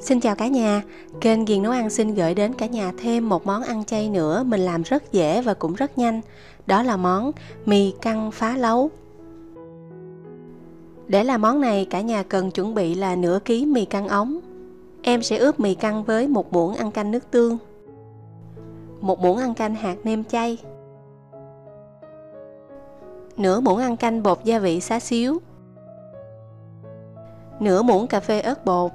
Xin chào cả nhà, kênh Ghiền Nấu Ăn xin gửi đến cả nhà thêm một món ăn chay nữa. Mình làm rất dễ và cũng rất nhanh. Đó là món mì căng phá lấu. Để làm món này cả nhà cần chuẩn bị là nửa ký mì căng ống. Em sẽ ướp mì căng với một muỗng ăn canh nước tương. Một muỗng ăn canh hạt nêm chay. Nửa muỗng ăn canh bột gia vị xá xíu. Nửa muỗng cà phê ớt bột.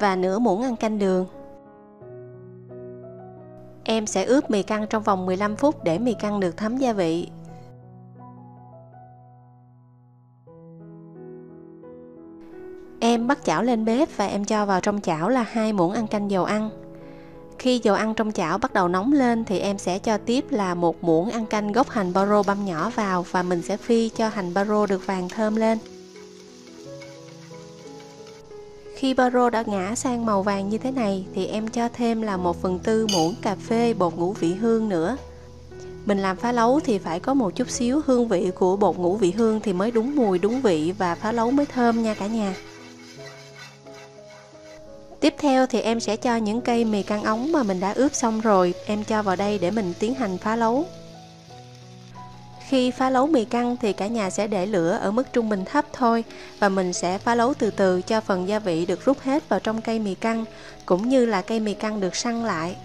Và nửa muỗng ăn canh đường. Em sẽ ướp mì căng trong vòng 15 phút để mì căng được thấm gia vị. Em bắt chảo lên bếp và em cho vào trong chảo là hai muỗng ăn canh dầu ăn. Khi dầu ăn trong chảo bắt đầu nóng lên thì em sẽ cho tiếp là một muỗng ăn canh gốc hành baro băm nhỏ vào và mình sẽ phi cho hành baro được vàng thơm lên. Khi baro đã ngã sang màu vàng như thế này, thì em cho thêm là 1 phần tư muỗng cà phê bột ngũ vị hương nữa. Mình làm phá lấu thì phải có một chút xíu hương vị của bột ngũ vị hương thì mới đúng mùi, đúng vị và phá lấu mới thơm nha cả nhà. Tiếp theo thì em sẽ cho những cây mì căng ống mà mình đã ướp xong rồi, em cho vào đây để mình tiến hành phá lấu. Khi phá lấu mì căng thì cả nhà sẽ để lửa ở mức trung bình thấp thôi và mình sẽ phá lấu từ từ cho phần gia vị được rút hết vào trong cây mì căng, cũng như là cây mì căng được săn lại.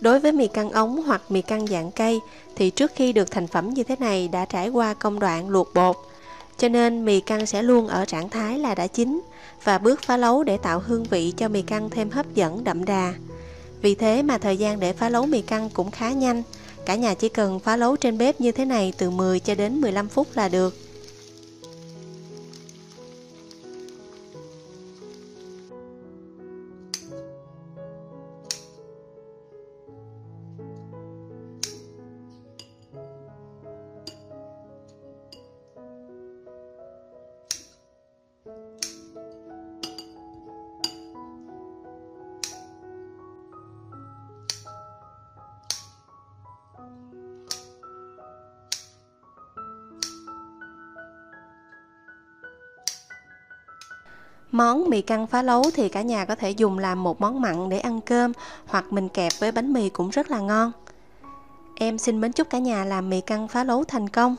Đối với mì căng ống hoặc mì căng dạng cây, thì trước khi được thành phẩm như thế này đã trải qua công đoạn luộc bột cho nên mì căng sẽ luôn ở trạng thái là đã chín và bước phá lấu để tạo hương vị cho mì căng thêm hấp dẫn đậm đà. Vì thế mà thời gian để phá lấu mì căng cũng khá nhanh Cả nhà chỉ cần phá lấu trên bếp như thế này từ 10 cho đến 15 phút là được. Món mì căng phá lấu thì cả nhà có thể dùng làm một món mặn để ăn cơm, hoặc mình kẹp với bánh mì cũng rất là ngon. Em xin mến chúc cả nhà làm mì căng phá lấu thành công.